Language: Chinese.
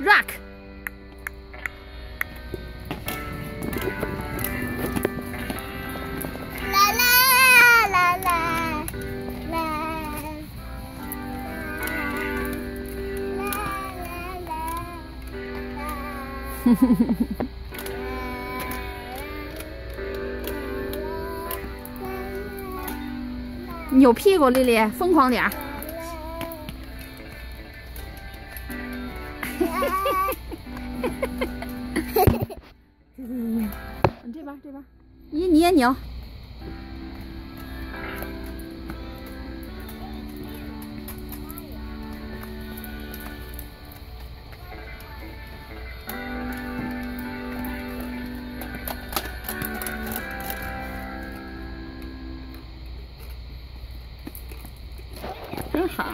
，rock。啦啦啦啦啦扭屁股，丽丽，疯狂点儿。你这边，这边，你你也扭。真好。